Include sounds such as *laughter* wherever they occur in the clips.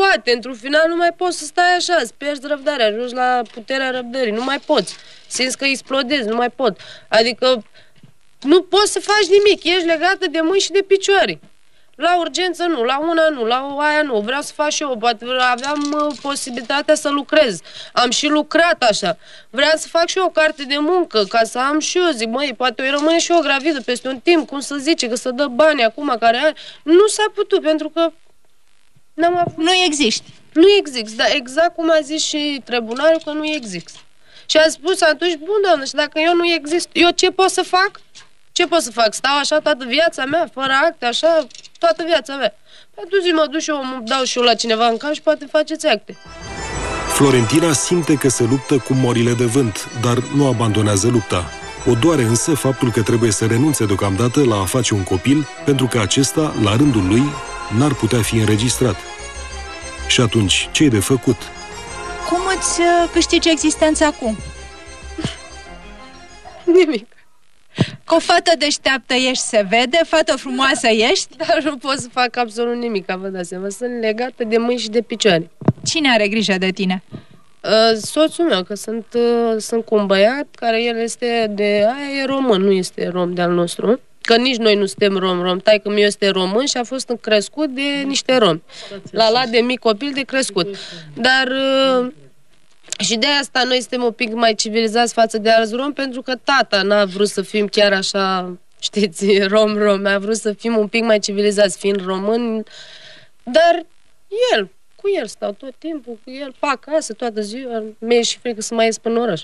poate, într-un final nu mai poți să stai așa, îți pierzi răbdarea, ajungi la puterea răbdării, nu mai poți. Simți că explodezi, nu mai pot. Adică nu poți să faci nimic, ești legată de mâini și de picioare. La urgență nu, la una nu, la aia nu, vreau să fac și eu, poate aveam uh, posibilitatea să lucrez. Am și lucrat așa. Vreau să fac și eu o carte de muncă, ca să am și eu, zic, măi, poate eu rămâne și eu gravidă peste un timp, cum să zice, că să dă bani acum care are. Nu s-a putut, pentru că n-am avut... Nu există. Nu există, dar exact cum a zis și tribunalul că nu există. Și a spus atunci, bun, doamnă, și dacă eu nu exist, eu ce pot să fac? Ce pot să fac? Stau așa toată viața mea, fără acte, așa, toată viața mea. Păi atunci mă duc și eu, mă dau și eu la cineva în cap și poate faceți acte. Florentina simte că se luptă cu morile de vânt, dar nu abandonează lupta. O doare însă faptul că trebuie să renunțe deocamdată la a face un copil, pentru că acesta, la rândul lui, n-ar putea fi înregistrat. Și atunci, ce e de făcut? Cum îți uh, câștigi existența acum? *laughs* Nimic. Cu o fată deșteaptă ești, se vede, fată frumoasă ești. Dar nu pot să fac absolut nimic, vă dați seama. Sunt legată de mâini și de picioare. Cine are grijă de tine? Uh, soțul meu, că sunt, uh, sunt cu un băiat care el este de... Aia e român, nu este rom de-al nostru. Că nici noi nu suntem rom-rom. Tai că meu este român și a fost crescut de niște romi. La la de mic copil de crescut. Dar... Uh, și de asta noi suntem un pic mai civilizați față de alți romi, pentru că tata n-a vrut să fim chiar așa, știți, *laughs* rom-rom, a vrut să fim un pic mai civilizați, fiind români, dar el, cu el stau tot timpul, cu el pe acasă, toată ziua, mi-e și frică să mai ies până oraș.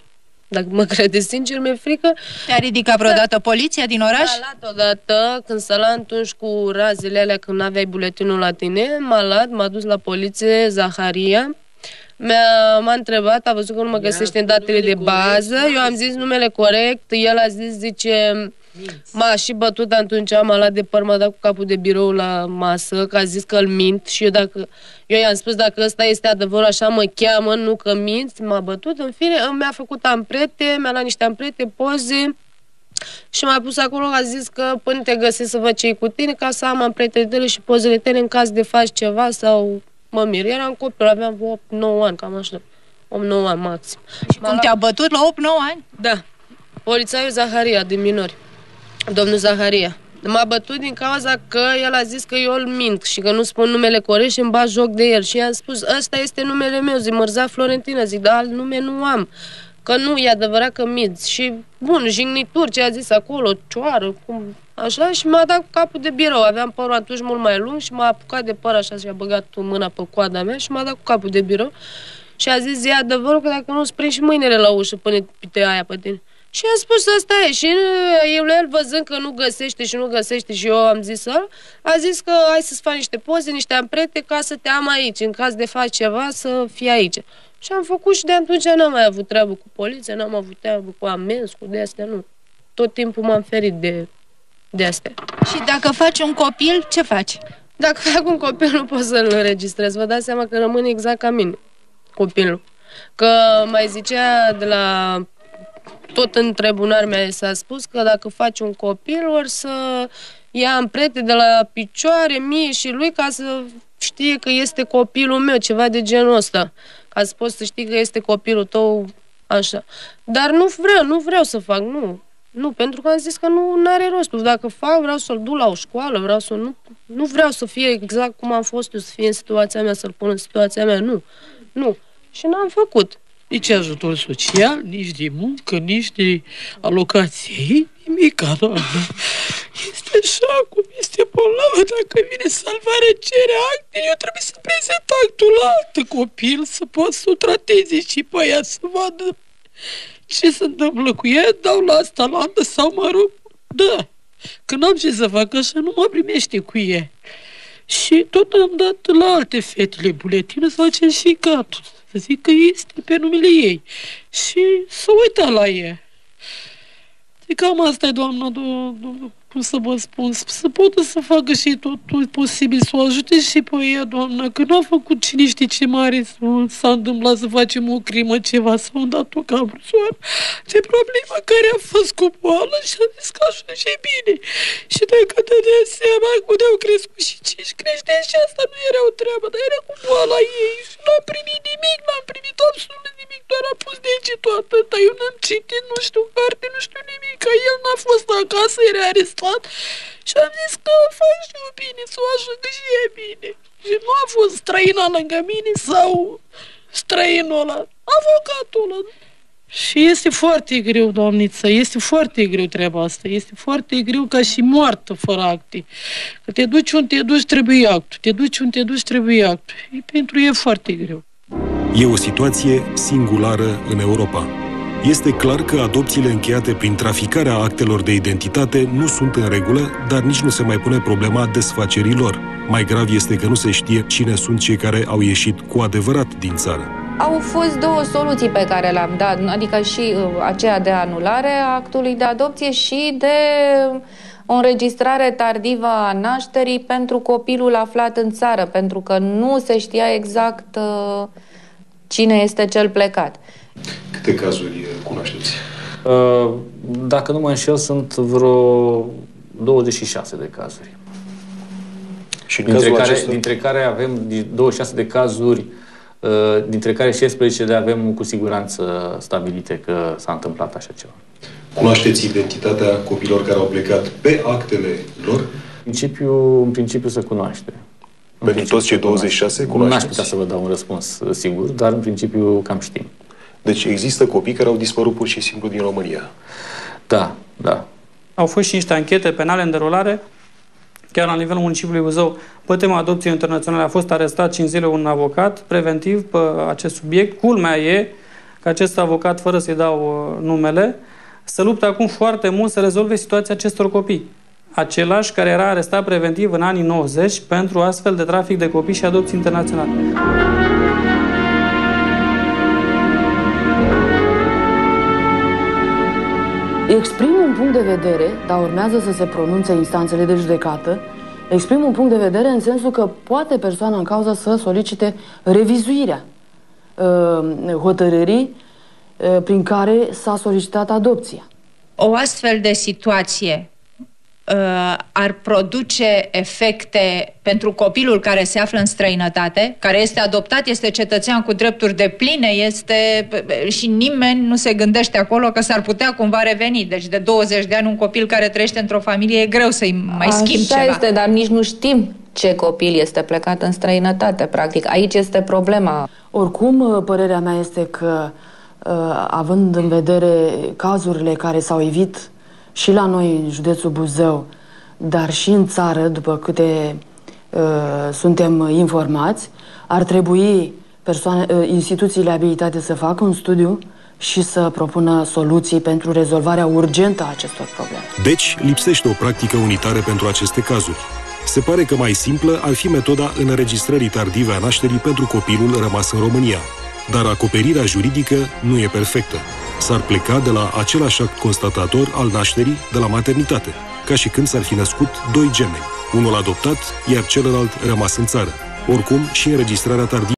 Dacă mă crede sincer, mi-e frică. Te-a ridicat vreodată poliția din oraș? M-a luat odată, când s-a luat atunci cu razele alea, când aveai buletinul la tine, m-a luat, m-a dus la poliție, Zaharia, M-a, m-a întrebat, a văzut că nu mă găsește în datele de bază, eu am zis numele corect, el a zis, zice, m-a și bătut atunci, m-a luat de păr, m-a dat cu capul de birou la masă, că a zis că îl mint și eu dacă, eu i-am spus dacă ăsta este adevărul, așa mă cheamă, nu că mint, m-a bătut, în fine, mi-a făcut amprete, mi-a luat niște amprete, poze, și m-a pus acolo, a zis că până te găsesc să văd ce cu tine, ca să am ampretele tale și pozele tale în caz de faci ceva sau mă mir. Eram copil, aveam 8-9 ani, cam așa. 8-9 ani maxim. Și cum te-a bătut la 8-9 ani? Da. Polițaiul Zaharia, din minori. Domnul Zaharia. M-a bătut din cauza că el a zis că eu îl mint și că nu spun numele corect și îmi bat joc de el. Și i-am spus, ăsta este numele meu, zic, Mărza Florentina, zic, dar alt nume nu am. Că nu, e adevărat că mint. Și, bun, jignituri, ce a zis acolo, cioară, cum, așa, și m-a dat cu capul de birou. Aveam părul atunci mult mai lung și m-a apucat de păr așa și a băgat mâna pe coada mea și m-a dat cu capul de birou. Și a zis, e adevărul că dacă nu-ți prind și mâinile la ușă până te aia pe tine. Și a spus asta e. Și eu el văzând că nu găsește și nu găsește și eu am zis să a zis că hai să-ți faci niște poze, niște amprete ca să te am aici. În caz de faci ceva, să fii aici. Și am făcut și de atunci n-am mai avut treabă cu poliția, n-am avut treabă cu amenzi, cu de astea, nu. Tot timpul m-am ferit de, de astea. Și dacă faci un copil, ce faci? Dacă fac un copil, nu pot să-l înregistrez. Vă dați seama că rămâne exact ca mine, copilul. Că mai zicea de la tot în tribunar mi s-a spus că dacă faci un copil, or să ia amprete de la picioare mie și lui ca să știe că este copilul meu, ceva de genul ăsta. Ca să poți să știi că este copilul tău așa. Dar nu vreau, nu vreau să fac, nu. Nu, pentru că am zis că nu are rost. Dacă fac, vreau să-l duc la o școală, vreau să nu, nu vreau să fie exact cum am fost eu, să fie în situația mea, să-l pun în situația mea, nu. Nu. Și n-am făcut nici ajutor social, nici de muncă, nici de alocație, nimic, doamnă. Este așa cum este bolnavă, dacă vine salvare, cere acte, eu trebuie să prezint actul la altă copil, să pot să o trateze și pe ea, să vadă ce se întâmplă cu ea, dau la asta la sau mă rog, da. Când am ce să fac așa, nu mă primește cu ea. Și tot am dat la alte fetele buletină să facem și gatul să zic că este pe numele ei și să uita la ea. E cam asta e, doamna, do, do, cum să vă spun, să poată să facă și totul posibil, să o ajute și pe ea, doamna, că nu a făcut cine știe ce mare s-a întâmplat să facem o crimă, ceva, să a dat-o ca brusoară. Ce problema care a fost cu boală și a zis că așa și bine. Și dacă te dea seama, cu de-au crescut și ce și crește și asta nu era o treabă, dar era cu boala ei și nu am primit nimic, n-am primit absolut nimic, doar a pus degetul atât, eu n-am citit, nu știu carte, nu știu nimic, că el n-a fost acasă, era arestat și am zis că fac și eu bine, să o ajungă și e bine. Și nu a fost străina lângă mine sau străinul ăla, avocatul ăla. Și este foarte greu, doamniță, este foarte greu treaba asta. Este foarte greu ca și moartă fără acte. Că te duci unde te duci, trebuie actul. Te duci unde te duci, trebuie actul. E, pentru e foarte greu. E o situație singulară în Europa. Este clar că adopțiile încheiate prin traficarea actelor de identitate nu sunt în regulă, dar nici nu se mai pune problema desfacerilor. Mai grav este că nu se știe cine sunt cei care au ieșit cu adevărat din țară. Au fost două soluții pe care le-am dat, adică și uh, aceea de anulare a actului de adopție și de o înregistrare tardivă a nașterii pentru copilul aflat în țară, pentru că nu se știa exact uh, cine este cel plecat. Câte cazuri cunoașteți? Uh, dacă nu mă înșel, sunt vreo 26 de cazuri. Și în dintre, cazul care, acesta... dintre care avem 26 de cazuri, uh, dintre care 16 de avem cu siguranță stabilite că s-a întâmplat așa ceva. Cunoașteți identitatea copilor care au plecat pe actele lor? În principiu, în principiu se cunoaște. În Pentru toți cei 26 Nu aș cunoașteți? putea să vă dau un răspuns uh, sigur, dar în principiu cam știm. Deci există copii care au dispărut pur și simplu din România. Da, da. Au fost și niște anchete penale în derulare, chiar la nivelul municipiului Buzău, pe tema adopției internaționale a fost arestat 5 zile un avocat preventiv pe acest subiect. Culmea e că acest avocat, fără să-i dau uh, numele, se luptă acum foarte mult să rezolve situația acestor copii. Același care era arestat preventiv în anii 90 pentru astfel de trafic de copii și adopții internaționale. Exprim un punct de vedere, dar urmează să se pronunțe instanțele de judecată, exprim un punct de vedere în sensul că poate persoana în cauză să solicite revizuirea uh, hotărârii uh, prin care s-a solicitat adopția. O astfel de situație uh, ar produce efecte pentru copilul care se află în străinătate, care este adoptat, este cetățean cu drepturi de pline, este și nimeni nu se gândește acolo că s-ar putea cumva reveni. Deci de 20 de ani un copil care trăiește într-o familie e greu să-i mai schimbi Așa ceva. este, dar nici nu știm ce copil este plecat în străinătate, practic. Aici este problema. Oricum, uh, părerea mea este că, uh, având în vedere cazurile care s-au evit și la noi în județul Buzău, dar și în țară, după câte uh, suntem informați, ar trebui persoane, uh, instituțiile abilitate să facă un studiu și să propună soluții pentru rezolvarea urgentă a acestor probleme. Deci, lipsește o practică unitară pentru aceste cazuri. Se pare că mai simplă ar fi metoda înregistrării tardive a nașterii pentru copilul rămas în România. Dar acoperirea juridică nu e perfectă. S-ar pleca de la același act constatator al nașterii de la maternitate, ca și când s-ar fi născut doi gemeni, unul adoptat, iar celălalt rămas în țară. Oricum, și înregistrarea tardivă